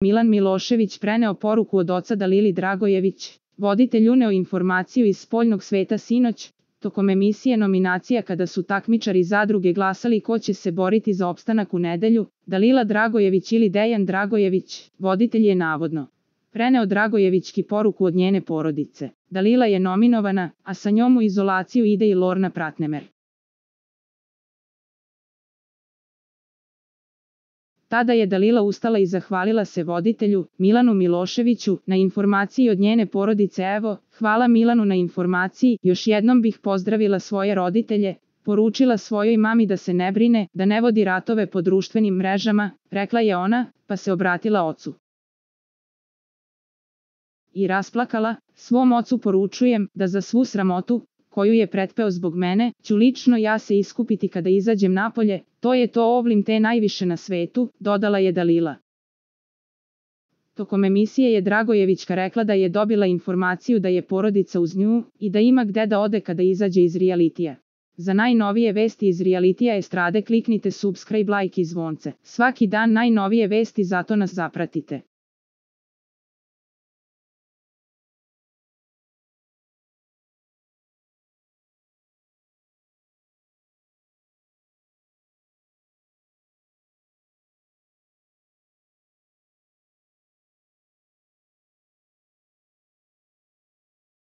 Milan Milošević preneo poruku od oca Dalili Dragojević, voditelj uneo informaciju iz spoljnog sveta sinoć, tokom emisije nominacija kada su takmičari zadruge glasali ko će se boriti za opstanak u nedelju, Dalila Dragojević ili Dejan Dragojević, voditelj je navodno preneo Dragojevićki poruku od njene porodice. Dalila je nominovana, a sa njom u izolaciju ide i Lorna Pratnemer. Tada je Dalila ustala i zahvalila se voditelju, Milanu Miloševiću, na informaciji od njene porodice Evo, hvala Milanu na informaciji, još jednom bih pozdravila svoje roditelje, poručila svojoj mami da se ne brine, da ne vodi ratove po društvenim mrežama, rekla je ona, pa se obratila ocu. I rasplakala, svom ocu poručujem da za svu sramotu, koju je pretpeo zbog mene, ću lično ja se iskupiti kada izađem napolje, to je to ovlim te najviše na svetu, dodala je Dalila. Tokom emisije je Dragojevićka rekla da je dobila informaciju da je porodica uz nju i da ima gde da ode kada izađe iz realitija. Za najnovije vesti iz realitija estrade kliknite subscribe like i zvonce. Svaki dan najnovije vesti zato nas zapratite.